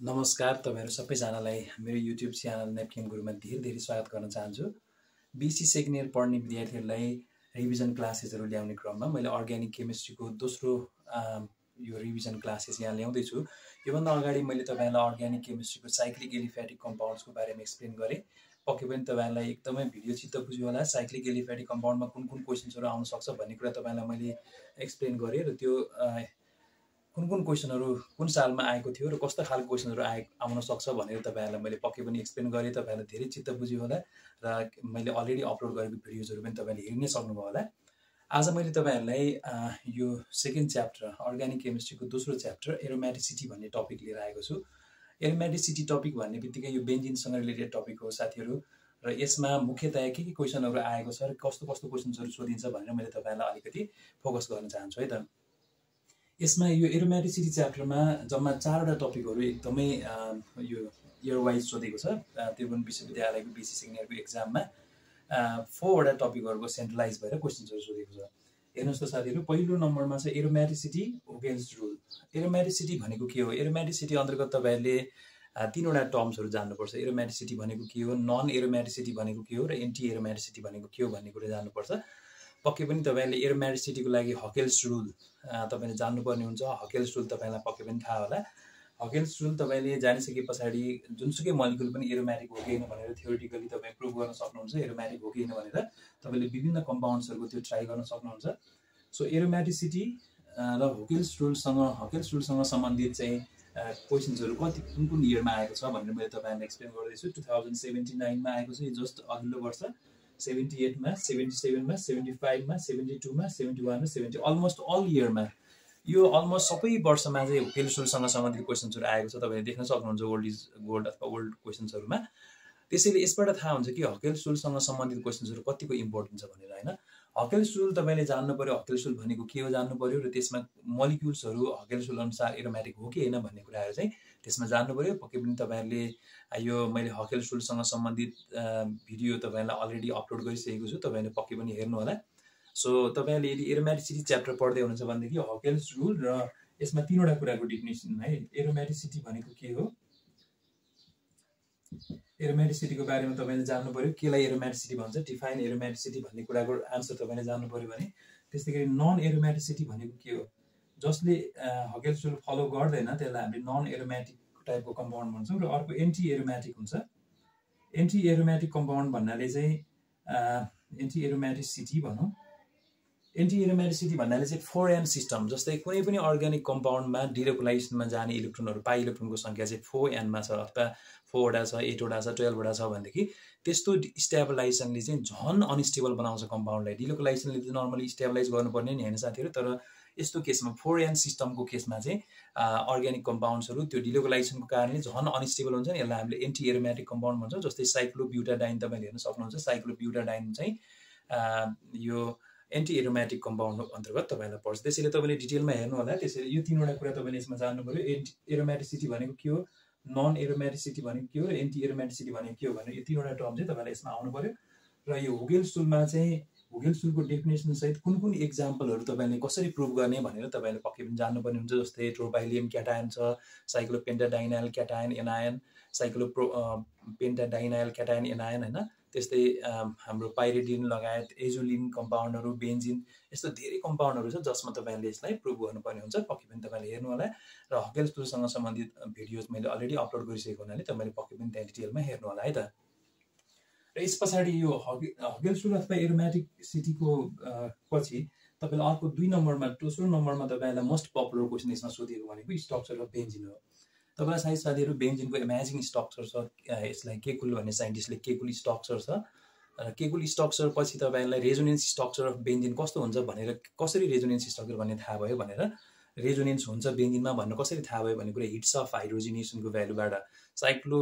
नमस्कार तपाईँहरू सबैजनालाई। मेरो युट्युब च्यानल नेपकिन गुरुमा धेरै धेरै स्वागत गर्न चाहन्छु। बिसी सेकेन्ड इयर पढ्ने विद्यार्थीहरूलाई रिभिजन क्लासेसहरू ल्याउने क्रममा मैले अर्ग्यानिक केमिस्ट्रीको दोस्रो यो रिभिजन क्लासेस यहाँ ल्याउँदैछु। योभन्दा अगाडि मैले तपाईँहरूलाई अर्ग्यानिक केमिस्ट्रीको साइक्लिक एलिफ्याटिक कम्पाउन्ड्सको बारेमा एक्सप्लेन गरेँ। पक्कै पनि तपाईँहरूलाई एकदमै भिडियो चित्त बुझ्यो होला साइक्लिक एलिफ्याटिक कम्पाउन्डमा कुन कुन क्वेसन्सहरू आउन सक्छ भन्ने कुरा तपाईँलाई मैले एक्सप्लेन गरेँ र त्यो कुन कुन क्वेसनहरू कुन सालमा आएको थियो र कस्तो खालको क्वेसनहरू आए आउन सक्छ भनेर तपाईँहरूलाई मैले पक्कै पनि एक्सप्लेन गरेँ। तपाईँहरूलाई धेरै चित्त बुझ्यो होला र मैले अलरेडी अपलोड गरेको भिडियोजहरू पनि तपाईँले हेरि नै सक्नुभयो होला। आज मैले तपाईँहरूलाई यो सेकेन्ड च्याप्टर अर्ग्यानिक केमिस्ट्रीको दोस्रो च्याप्टर एरोमेटिसिटी भन्ने टपिक लिएर आएको छु। एरोमेटिसिटी टपिक भन्ने बित्तिकै यो बेन्जिनसँग रिलेटेड टपिक हो साथीहरू र यसमा मुख्यतया के के क्वेसनहरू आएको छ र कस्तो कस्तो क्वेसन्सहरू सोधिन्छ भनेर मैले तपाईँलाई अलिकति फोकस गर्न चाहन्छु है त। यसमा यो एरोमेटिसिटी च्याप्टरमा जम्मा चारवटा टपिकहरू एकदमै यो इयर वाइज सोधेको छ। त्रिभुवन विश्वविद्यालयको बिसी सिनियरको एक्जाममा फोरवटा टपिकहरूको सेन्ट्रलाइज भएर क्वेसन्सहरू सोधेको छ। हेर्नुहोस् त साथीहरू पहिलो नम्बरमा छ एरोमेटिसिटी ओगेन्स्ट रुल एरोमेटिसिटी भनेको के हो? एरोमेटिसिटी अन्तर्गत तपाईँहरूले तिनवटा टर्म्सहरू जान्नुपर्छ। एरोमेटिसिटी भनेको के हो? नन एरोमेटिसिटी भनेको के हो? र एन्टी एरोमेटिसिटी भनेको के हो भन्ने कुरा जान्नुपर्छ। पक्कै पनि तपाईँले एरोमेटिसिटीको लागि हकेल्स रुल तपाईँले जान्नुपर्ने हुन्छ। हकेल्स रुल तपाईँलाई पक्कै पनि थाहा होला। हकेल्स रुल तपाईँले जानिसके पछाडि जुनसुकै मलिकुल पनि एरोमेटिक हो कि होइन भनेर थियोरिटिकली तपाईँ प्रुभ गर्न सक्नुहुन्छ एरोमेटिक हो कि होइन भनेर तपाईँले विभिन्न कम्पाउन्ड्सहरूको त्यो ट्राई गर्न सक्नुहुन्छ। सो एरोमेटिसिटी र हकेल्स रुलसँग हकेल्स रुलसँग सम्बन्धित चाहिँ क्वेसन्सहरू कति कुन कुन इयरमा आएको छ भनेर मैले तपाईँहरूलाई एक्सप्लेन गर्दैछु। टु थाउजन्ड सेभेन्टी नाइनमा आएको छ जस्ट अघिल्लो वर्ष। सेभेन्टी एटमा सेभेन्टी सेभेनमा सेभेन्टी फाइभमा सेभेन्टी टूमा सेभेन्टी वानमा सेभेन्टी अलमोस्ट अल इयरमा यो अलमोस्ट सबै वर्षमा चाहिँ फेलसोलसँग सम्बन्धित क्वेसन्सहरू आएको छ तपाईँले देख्न सक्नुहुन्छ ओल्ड इज गोल्ड अथवा ओल्ड क्वेसन्सहरूमा त्यसैले यसबाट थाहा हुन्छ कि हकेल सुलसँग सम्बन्धित क्वेसन्सहरू कतिको इम्पोर्टेन्ट छ भनेर होइन? हकेल सुल तपाईँले जान्नु पऱ्यो हकेल सुल भनेको के हो जान्नु पऱ्यो र त्यसमा मलिक्युल्सहरू हकेल सुल अनुसार एरोमेटिक हो कि होइन भन्ने कुराहरू चाहिँ त्यसमा जान्नु पऱ्यो पक्कै पनि तपाईँहरूले यो मैले हकेल सुलसँग सम्बन्धित भिडियो तपाईँहरूलाई अलरेडी अपलोड गरिसकेको छु तपाईँहरूले पक्कै पनि हेर्नु होला सो तपाईँहरूले यदि एरोमेटिसिटी च्याप्टर पढ्दै हुनुहुन्छ भनेदेखि हकेल्स रुल र यसमा तिनवटा कुराको डिफिनेसन है। एरोमेटिसिटी भनेको के हो? एरोमेटिसिटीको बारेमा तपाईँले जान्नु पऱ्यो केलाई एरोमेटिसिटी भन्छ? डिफाइन एरोमेटिसिटी भन्ने कुराको आन्सर तपाईँले जान्नु पऱ्यो भने त्यस्तै गरी नन एरोमेटिसिटी भनेको के हो? जसले हकेल फलो गर्दैन त्यसलाई हामीले नन एरोमेटिक टाइपको कम्पाउन्ड भन्छौँ र अर्को एन्टी एरोमेटिक हुन्छ। एन्टी एरोमेटिक कम्पाउन्ड भन्नाले चाहिँ एन्टी एरोमेटिसिटी भनौँ। एन्टी एरोमेटिसिटी भन्नाले चाहिँ फोर एन सिस्टम जस्तै कुनै पनि अर्ग्यानिक कम्पाउन्डमा डिरोकुलाइसनमा जाने इलेक्ट्रोनहरू पाइ इलेक्ट्रोनको सङ्ख्या चाहिँ फोर एनमा छ अथवा फोरवटा छ एटवटा छ टुवेल्भवटा छ भनेदेखि त्यस्तो स्टेबलाइजेसनले चाहिँ झन् अनस्टेबल बनाउँछ कम्पाउन्डलाई डिलोकुलाइजेसनले चाहिँ नर्मली स्टेबलाइज गर्नुपर्ने नि होइन साथीहरू? तर यस्तो केसमा फोर एन सिस्टमको केसमा चाहिँ अर्ग्यानिक कम्पाउन्ड्सहरू त्यो डिलोकलाइजेसनको कारणले झन् अनस्टेबल हुन्छ नि। यसलाई हामीले एन्टी एरोमेटिक कम्पाउन्ड भन्छौँ जस्तै साइक्लोब्युटाडाइन तपाईँले हेर्न सक्नुहुन्छ। साइक्लोब्युटाडाइन चाहिँ यो एन्टी एरोमेटिक कम्पाउन्ड अन्तर्गत तपाईँलाई पर्छ। त्यसैले तपाईँले डिटेलमा हेर्नु होला त्यसैले यो तिनवटा कुरा तपाईँले यसमा जान्नु पऱ्यो एन्टी एरोमेटिसिटी भनेको के हो? नन एरोमेटिसिटी भनेको के हो? र एन्टी एरोमेटिसिटी भनेको के हो भनेर यो तिनवटा टर्म चाहिँ तपाईँलाई यसमा आउनु पऱ्यो र यो हुगेल स्टुलमा चाहिँ भुगेल सुलको डेफिनेसनसहित कुन कुन इक्जाम्पलहरू तपाईँले कसरी प्रुभ गर्ने भनेर तपाईँले पक्कै पनि जान्नुपर्ने हुन्छ। जस्तै ट्रोबाइलियम क्याटायन छ cyclo pentadienyl cation anion cyclo pro pentadienyl cation anion होइन? त्यस्तै हाम्रो पाइरेडिन लगायत एजोलिन कम्पाउन्डहरू बेन्जिन यस्तो धेरै कम्पाउन्डहरू छ जसमा तपाईँले यसलाई प्रुभ गर्नुपर्ने हुन्छ। पक्कै पनि तपाईँले हेर्नु होला। र हकेल स्टुलसँग सम्बन्धित भिडियोज मैले अलरेडी अपलोड गरिसकेको हुनाले तपाईँले पक्कै पनि त्यहाँ डिटेलमा हेर्नु होला है त। र यस पछाडि यो हगे हगेल अथवा एरोमेटिक सिटीको पछि तपाईँलाई अर्को दुई नम्बरमा दोस्रो नम्बरमा तपाईँलाई मोस्ट पपुलर क्वेसन यसमा सोधिएको भनेको स्ट्रक्चर अफ बेन्जिन हो। तपाईँलाई सायद साथीहरू बेन्जिनको इमेजिङ स्ट्रक्चर छ यसलाई केकुल भन्ने साइन्टिस्टले केकुल स्ट्रक्चर छ? र केकुल स्ट्रक्चर पछि तपाईँलाई रेजोनेन्स स्ट्रक्चर अफ बेन्जिन कस्तो हुन्छ भनेर कसरी रेजोनेन्स स्ट्रक्चर भन्ने थाहा भयो भनेर रेजोनेन्स हुन्छ बेन्जिनमा भन्नु कसरी थाहा भयो भन्ने कुरा हिट्स अफ हाइड्रोजिनेसनको भ्यालुबाट साइक्लो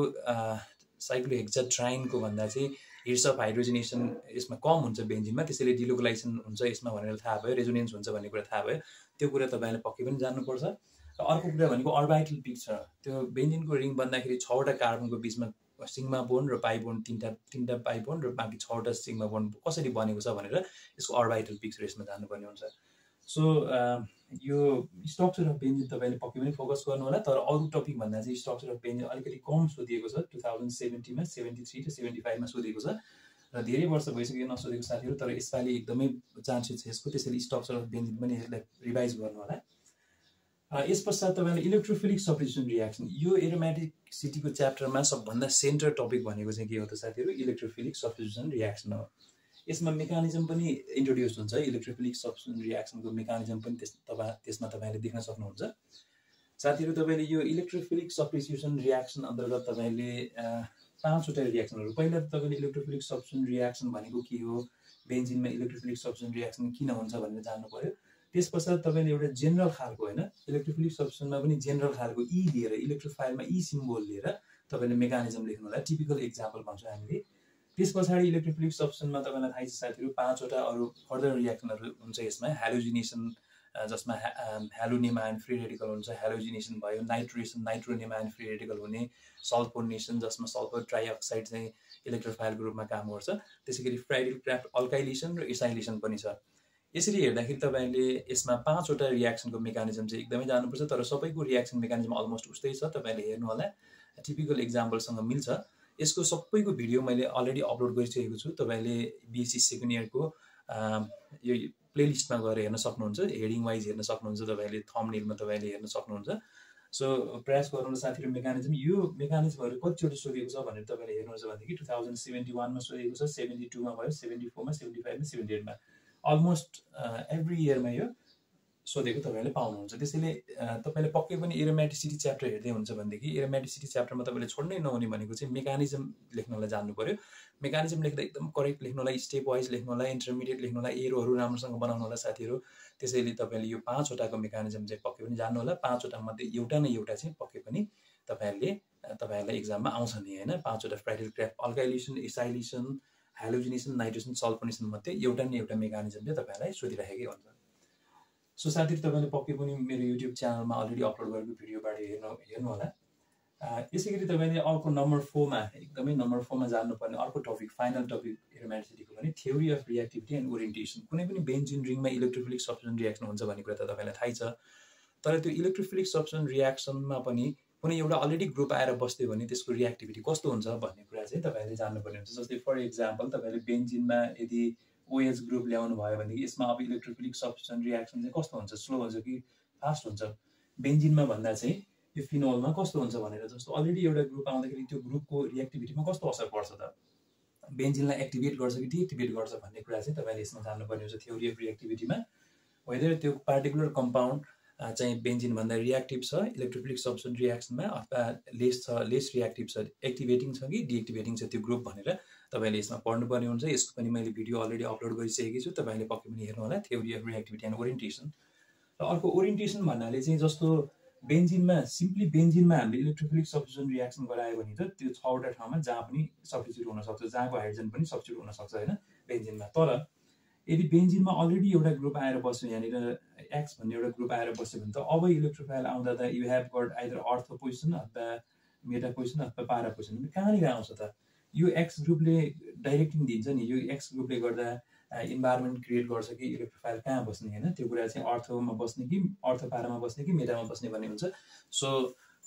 साइक्लोहेक्जा ट्राइनको भन्दा चाहिँ हिट्स अफ हाइड्रोजिनेसन यसमा कम हुन्छ बेन्जिनमा त्यसैले डिलोकलाइजेसन हुन्छ यसमा भनेर थाहा भयो रेजोनेन्स हुन्छ भन्ने कुरा थाहा भयो। त्यो कुरा तपाईँले पक्कै पनि जान्नुपर्छ। र अर्को कुरा भनेको अर्बाइटल पिक्चर त्यो बेन्जिनको रिङ बन्दाखेरि छवटा कार्बनको बिचमा सिङ्मा बोन र पाइबोन तिनवटा तिनवटा पाइबोन र बाँकी छवटा सिङ्मा बोन कसरी बनेको छ भनेर यसको अर्बाइटल पिक्चर यसमा जानुपर्ने हुन्छ। सो यो स्ट्रक्चर अफ बेन्जिन तपाईँले पक्कै पनि फोकस गर्नु होला तर अरू टपिकभन्दा चाहिँ स्ट्रक्चर अफ बेन्जिन अलिकति कम सोधिएको छ। टु थाउजन्ड सेभेन्टीमा सेभेन्टी थ्री टु सेभेन्टी फाइभमा सोधिएको छ। र धेरै वर्ष भइसक्यो नसोधेको साथीहरू तर यसपालि एकदमै चान्सेस छ यसको। त्यसैले स्ट्रक्चर अफ बेन्जिन पनि यसलाई रिभाइज गर्नु होला यस पश्चात तपाईँले इलेक्ट्रोफिलिक सब्रिजुसन रियाक्सन यो एरोमेटिक सिटीको च्याप्टरमा सबभन्दा सेन्टर टपिक भनेको चाहिँ के हो त साथीहरू? इलेक्ट्रोफिलिक सब्रिजुसन रियाक्सन हो। यसमा मेकानिजम पनि इन्ट्रोड्युस हुन्छ इलेक्ट्रोफिलिक सब्सुसन रियाक्सनको मेकानिजम पनि त्यस तपाईँ त्यसमा तपाईँले देख्न सक्नुहुन्छ। साथीहरू तपाईँले यो इलेक्ट्रोफिलिक सब्रिट्युसन रियाक्सन अन्तर्गत तपाईँले पाँचवटा रियाक्सनहरू पहिला तपाईँले इलेक्ट्रोफिलिक सब्सुसन रियाक्सन भनेको के हो? बेन्जिनमा इलेक्ट्रोफिलिक सब्सुसन रियाक्सन किन हुन्छ भनेर जान्नु पऱ्यो त्यस पश्चात तपाईँले एउटा जेनरल खालको होइन इलेक्ट्रोफिलिक सब्सनमा पनि जेनरल खालको ई लिएर इलेक्ट्रोफाइलमा ई सिम्बोल लिएर तपाईँले मेकानिजम लेख्नु होला टिपिकल इक्जाम्पल भन्छौँ हामीले। त्यस पछाडि इलेक्ट्रोफिलिक सब्सनमा तपाईँलाई थाहै छ साथीहरू पाँचवटा अरू फर्दर रियाक्सनहरू हुन्छ यसमा। हेलोजिनेसन जसमा ह्यालोनिमाइन फ्री रेडिकल हुन्छ। हेलोजिनेसन भयो नाइट्रोएसन नाइट्रोनिमाइन फ्री रेडिकल हुने। सल्फोनेसन जसमा सल्फर ट्राइअक्साइड चाहिँ इलेक्ट्रोफाइलको रूपमा काम गर्छ। त्यसै गरी फ्राइडिल क्राफ्ट अल्काइलेसन र इसाइलेसन पनि छ। यसरी हेर्दाखेरि तपाईँले यसमा पाँचवटा रियाक्सनको मेकानिजम चाहिँ एकदमै जानुपर्छ तर सबैको रियाक्सन मेकानिजम अलमोस्ट उस्तै छ तपाईँले हेर्नु होला। टिपिकल इक्जाम्पलसँग मिल्छ। यसको सबैको भिडियो मैले अलरेडी अपलोड गरिसकेको छु। तपाईँले बिएससी सेकेन्ड इयरको यो प्लेलिस्टमा गएर हेर्न सक्नुहुन्छ। हेडिङ वाइज हेर्न सक्नुहुन्छ तपाईँले थम नेलमा तपाईँले हेर्न सक्नुहुन्छ। सो प्रयास गर्नु साथीहरू मेकानिजम यो मेकानिजमहरू कतिचोटि सोधेको छ भनेर तपाईँले हेर्नुहुन्छ भनेदेखि टु थाउजन्ड सेभेन्टी वानमा सोधेको छ सेभेन्टी टूमा भयो सेभेन्टी फोरमा सेभेन्टी फाइभमा सेभेन्टी एटमा अलमोस्ट एभ्री इयरमा यो सोधेको तपाईँले पाउनुहुन्छ। त्यसैले uh, तपाईँले पक्कै पनि एरोमेटिसिटी च्याप्टर हेर्दै हुन्छ भनेदेखि एरोमेटिसिटी च्याप्टरमा तपाईँले छोड्नै नहुने भनेको चाहिँ मेकानिजम लेख्नलाई जान्नु पऱ्यो मेकानिजम लेख्दा एकदम करेक्ट लेख्नुलाई स्टेप वाइज लेख्नुलाई इन्टरमिडिएट लेख्नुलाई एरोहरू राम्रोसँग बनाउनु होला साथीहरू। त्यसैले तपाईँले यो पाँचवटाको मेकानिजम चाहिँ पक्कै पनि जान्नु होला। पाँचवटा मध्ये एउटा न एउटा चाहिँ पक्कै पनि तपाईँहरूले तपाईँहरूलाई इक्जाममा आउँछ नि होइन? पाँचवटा Friedel craft alkylation acylation halogenation nitrogen sulphonation मध्ये एउटा न एउटा मेकानिजमले तपाईँलाई सोधिराखेकै हुन्छ। सो साथीहरू तपाईँले पक्कै पनि मेरो युट्युब च्यानलमा अलरेडी अपलोड गरेको भिडियोबाट हेर्नु हेर्नु होला यसै गरी तपाईँले अर्को नम्बर फोरमा एकदमै नम्बर फोरमा जान्नुपर्ने अर्को टपिक फाइनल टपिक एरोमेटिसिटीको पनि theory of reactivity and orientation कुनै पनि बेन्जिन रिङमा इलेक्ट्रोफिलिक सब्सन रियाक्सन हुन्छ भन्ने कुरा त तपाईँलाई थाहै छ। तर त्यो इलेक्ट्रोफिलिक सब्सन रियाक्सनमा पनि कुनै एउटा अलरेडी ग्रुप आएर बस्थ्यो भने त्यसको रियाक्टिभिटी कस्तो हुन्छ भन्ने कुरा चाहिँ तपाईँहरूले जान्नुपर्ने हुन्छ। जस्तै फर इक्जाम्पल तपाईँले बेन्जिनमा यदि ओएच ग्रुप ल्याउनु भयो भनेदेखि यसमा अब इलेक्ट्रोफिलिक सब्सन रियाक्सन चाहिँ कस्तो हुन्छ? स्लो हुन्छ कि फास्ट हुन्छ? बेन्जिनमा भन्दा चाहिँ यो फिनोलमा कस्तो हुन्छ भनेर जस्तो अलरेडी एउटा ग्रुप आउँदाखेरि त्यो ग्रुपको रियाक्टिभिटीमा कस्तो असर पर्छ त? बेन्जिनलाई एक्टिभेट गर्छ कि डिएक्टिभेट गर्छ भन्ने कुरा चाहिँ तपाईँले यसमा जान्नुपर्ने हुन्छ थ्योरी अफ रियाक्टिभिटीमा वेदर त्यो पार्टिकुलर कम्पाउन्ड चाहिँ बेन्जिनभन्दा रियाक्टिभ छ इलेक्ट्रोफिलिक सब्सन रियाक्सनमा अथवा लेस छ लेस रियाक्टिभ छ एक्टिभेटिङ छ कि डिएक्टिभेटिङ छ त्यो ग्रुप भनेर तपाईँले यसमा पढ्नुपर्ने हुन्छ। यसको पनि मैले भिडियो अलरेडी अपलोड गरिसकेको छु तपाईँले पक्कै पनि हेर्नु होला theory of reactivity and orientation र अर्को ओरिएन्टेसन भन्नाले चाहिँ जस्तो बेन्जिनमा सिम्पली बेन्जिनमा हामीले इलेक्ट्रोफिलिक सब्सिट्युसन रियाक्सन गरायो भने त त्यो छवटा ठाउँमा जहाँ पनि सब्सिट्युट हुनसक्छ जहाँको हाइड्रोजन पनि सब्सिट्युट हुनसक्छ होइन? बेन्जिनमा। तर यदि बेन्जिनमा अलरेडी एउटा ग्रुप आएर बस्यो यहाँनिर एक्स भन्ने एउटा ग्रुप आएर बस्यो भने त अब इलेक्ट्रोफाइल आउँदा त you have got either ortho position अथवा मेटा पोजिसन अथवा पारा पोजिसन कहाँनिर आउँछ त? यो एक्स ग्रुपले डाइरेक्टिङ दिन्छ नि। यो एक्स ग्रुपले गर्दा इन्भाइरोमेन्ट क्रिएट गर्छ कि इलेक्ट्रोफाइल कहाँ बस्ने होइन? त्यो कुरा चाहिँ अर्थमा बस्ने कि अर्थ पारामा बस्ने कि मेटामा बस्ने भन्ने हुन्छ। सो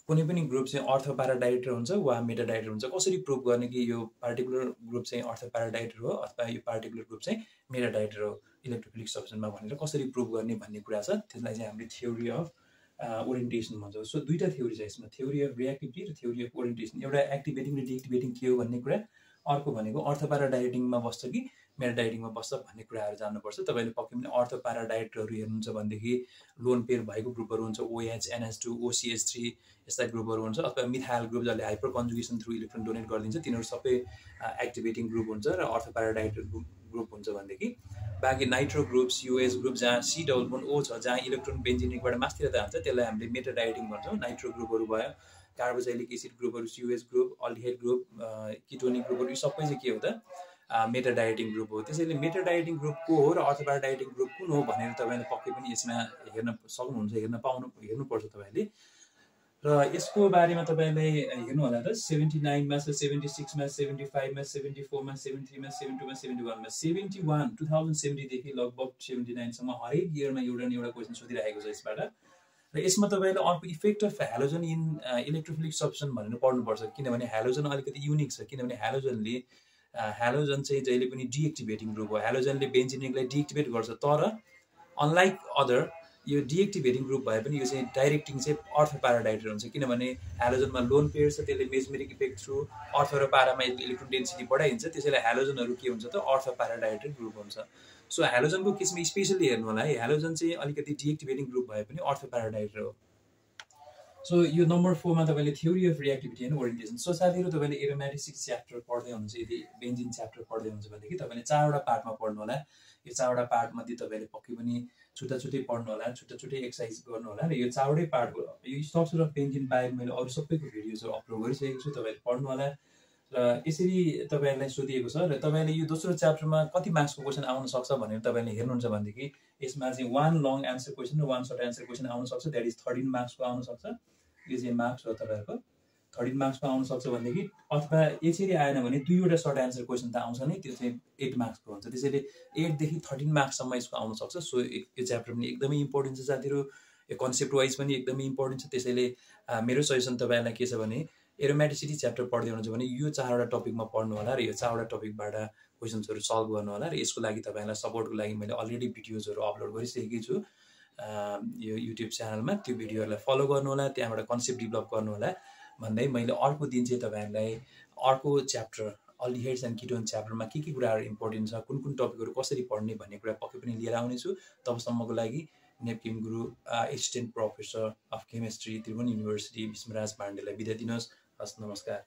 कुनै पनि ग्रुप चाहिँ अर्थ प्याराडाइटर हुन्छ वा मेटाडाइटर हुन्छ कसरी प्रुभ गर्ने कि यो पार्टिकुलर ग्रुप चाहिँ अर्थ प्याराडाइटर हो अथवा यो पार्टिकुलर ग्रुप चाहिँ मेटाडाइटर हो? इलेक्ट्रोफिलिक सब्सनमा भनेर कसरी प्रुभ गर्ने भन्ने कुरा छ त्यसलाई चाहिँ हामीले थ्योरी अफ ओरिएन्टेसन भन्छौँ। सो दुईवटा थ्योरी छ यसमा थ्योरी अफ रियाक्टिभिटी र थ्योरी अफ ओरिएन्टेसन। एउटा एक्टिभेटिङ र डिएक्टिभेटिङ के हो भन्ने कुरा अर्को भनेको अर्थ प्याराडाइटिङमा बस्छ कि मेरो डाइटिङमा बस्छ भन्ने कुराहरू जान्नुपर्छ। तपाईँले पक्कै पनि अर्थ प्यारा डाइटहरू हेर्नुहुन्छ भनेदेखि लोन पेयर भएको ग्रुपहरू हुन्छ OH NH two OCH three यस्ता ग्रुपहरू हुन्छ। अथवा मिथाइल ग्रुप जसले hyper conjugation through electron donate गरिदिन्छ तिनीहरू सबै एक्टिभेटिङ ग्रुप हुन्छ र अर्थ प्याराडाइट ग्रुप हुन्छ भनेदेखि। बाँकी नाइट्रो ग्रुप्स युएस ग्रुप जहाँ सी डबल पोन ओ छ जहाँ इलेक्ट्रोन बेन्जिनिकबाट मास्तिर जान्छ त्यसलाई हामीले मेटाडाइटिङ भन्छौँ। नाइट्रो ग्रुपहरू भयो कार्बोजाइलिक एसिड ग्रुपहरू युएस ग्रुप अल्डिहेड ग्रुप किटोनिक ग्रुपहरू यो सबै चाहिँ के हो त? मेटा डाइटिङ ग्रुप हो। त्यसैले मेटा डाइटिङ ग्रुप को हो र अथवा डाइटिङ ग्रुप कुन हो भनेर तपाईँले पक्कै पनि यसमा हेर्न सक्नुहुन्छ हेर्न पाउनु हेर्नुपर्छ तपाईँले। र यसको बारेमा तपाईँलाई हेर्नु होला त सेभेन्टी नाइनमा छ सेभेन्टी सिक्समा सेभेन्टी फाइभमा सेभेन्टी फोरमा सेभेन्टी थ्रीमा सेभेन्टी टूमा सेभेन्टी वानमा। सेभेन्टी वान टु थाउजन्ड सेभेन्टीदेखि लगभग सेभेन्टी नाइनसम्म हरेक इयरमा एउटा न एउटा क्वेसन सोधिरहेको छ यसबाट। र यसमा तपाईँले अर्को effect of halogen in electrophilic substitution भनेर पढ्नुपर्छ। किनभने हेलोजन अलिकति युनिक छ किनभने हेलोजनले हेलोजन चाहिँ जहिले पनि डिएक्टिभेटिङ ग्रुप हो। हेलोजनले बेन्जिनिङलाई डिएक्टिभेट गर्छ तर अनलाइक अदर यो डिएक्टिभेटिङ ग्रुप भए पनि यो चाहिँ डाइरेक्टिङ चाहिँ अर्थ प्याराडाइटर हुन्छ। किनभने हेलोजनमा लोन पेयर छ त्यसले मेजमेरिक इफेक्ट थ्रु अर्थ र पारामा इलेक्ट्रोन डेन्सिटी बढाइन्छ त्यसैले हेलोजनहरू के हुन्छ त अर्थ प्याराडाइटर ग्रुप हुन्छ। सो हेलोजनको केसमा स्पेसली हेर्नु होला है। हेलोजन चाहिँ अलिकति डिएक्टिभेटिङ ग्रुप भए पनि अर्थ प्याराडाइटर हो। सो यो नम्बर फोरमा तपाईँले theory of reactivity and orientation so साथीहरू तपाईँले एरोमेटिक्स च्याप्टर पढ्दै हुनुहुन्छ यदि बेन्जिन च्याप्टर पढ्दै हुनुहुन्छ भनेदेखि तपाईँले चारवटा पार्टमा पढ्नु होला। यो चारवटा पार्टमध्ये तपाईँले पक्कै पनि छुट्टा छुट्टै पढ्नु होला छुट्टा छुट्टै एक्सर्साइज गर्नु होला। र यो चारवटै पार्टको यो स्ट्रक्चर अफ पेन्टिङ बाहेक मैले अरू सबैको भिडियोजहरू अपलोड गरिसकेको छु तपाईँले पढ्नु होला। र यसरी तपाईँहरूलाई सोधिएको छ र तपाईँले यो दोस्रो च्याप्टरमा कति मार्क्सको क्वेसन आउन सक्छ भनेर तपाईँले हेर्नुहुन्छ भनेदेखि यसमा चाहिँ वान लङ एन्सर क्वेसन र वान सर्ट एन्सर क्वेसन आउन सक्छ। द्याट इज थर्टिन मार्क्सको आउन सक्छ। यो चाहिँ मार्क्स हो तपाईँहरूको थर्टिन मार्क्समा आउन सक्छ भनेदेखि अथवा यसरी आएन भने दुईवटा सर्ट एन्सर क्वेसन त आउँछ नै त्यो चाहिँ एट मार्क्सको हुन्छ। त्यसैले एटदेखि थर्टिन मार्क्ससम्म यसको आउन सक्छ सो यो च्याप्टर पनि एकदमै इम्पोर्टेन्ट छ साथीहरू। यो कन्सेप्ट वाइज पनि एकदमै इम्पोर्टेन्ट छ। त्यसैले मेरो सजेसन तपाईँहरूलाई के छ भने एरोमेटिसिटी च्याप्टर पढ्दै हुनुहुन्छ भने यो चारवटा टपिकमा पढ्नु होला र यो चारवटा टपिकबाट क्वेसन्सहरू सल्भ गर्नु होला र यसको लागि तपाईँहरूलाई सपोर्टको लागि मैले अलरेडी भिडियोजहरू अपलोड गरिसकेकी छु। यो युट्युब च्यानलमा त्यो भिडियोहरूलाई फलो गर्नु होला त्यहाँबाट कन्सेप्ट डेभलप गर्नु होला भन्दै मैले अर्को दिन चाहिँ तपाईँहरूलाई अर्को च्याप्टर अलिहेड्स एन्ड किटोन च्याप्टरमा के के कुराहरू इम्पोर्टेन्ट छ कुन कुन टपिकहरू कसरी पढ्ने भन्ने कुरा पक्कै पनि लिएर आउनेछु। तबसम्मको लागि नेपकिम Guru assistant professor of chemistry Tribhuvan university Vishnuraj पाण्डेलाई बिदा दिनुहोस्। हस् नमस्कार।